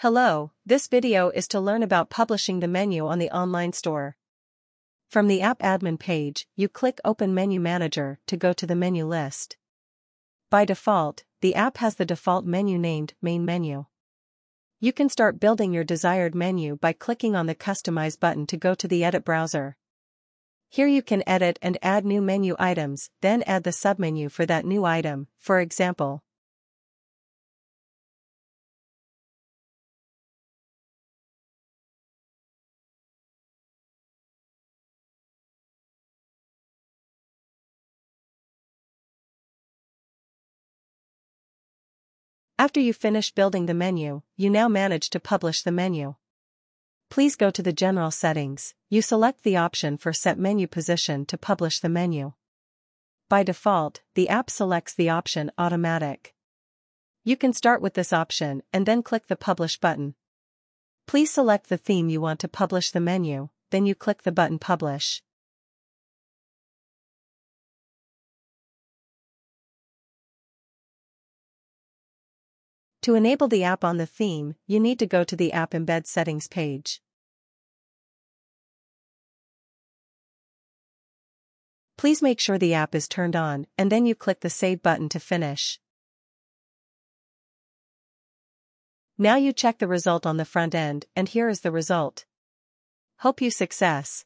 Hello, this video is to learn about publishing the menu on the online store. From the app admin page, you click Open Menu Manager to go to the menu list. By default, the app has the default menu named Main Menu. You can start building your desired menu by clicking on the Customize button to go to the Edit browser. Here you can edit and add new menu items, then add the submenu for that new item, for example, After you finish building the menu, you now manage to publish the menu. Please go to the General settings, you select the option for Set Menu Position to publish the menu. By default, the app selects the option Automatic. You can start with this option and then click the Publish button. Please select the theme you want to publish the menu, then you click the button Publish. To enable the app on the theme, you need to go to the App Embed Settings page. Please make sure the app is turned on and then you click the Save button to finish. Now you check the result on the front end and here is the result. Hope you success.